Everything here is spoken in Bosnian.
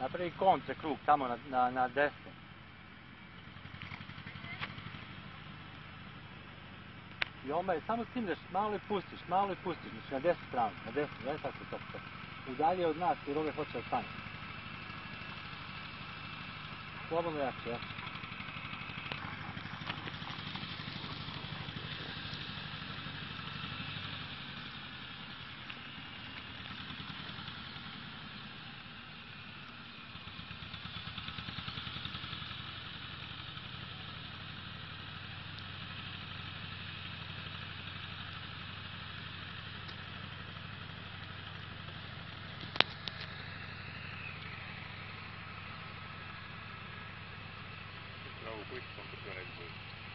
Napravi konce krug tamo na, na, na desno. I ome, samo stimneš, malo i pustiš, malo i pustiš, znači na desnu stranu, na desnu, ne tako, tako, tako. Udalje od nas, jer ove hoće da stane. Slobodno jače, jače. questi sono persone del gruppo.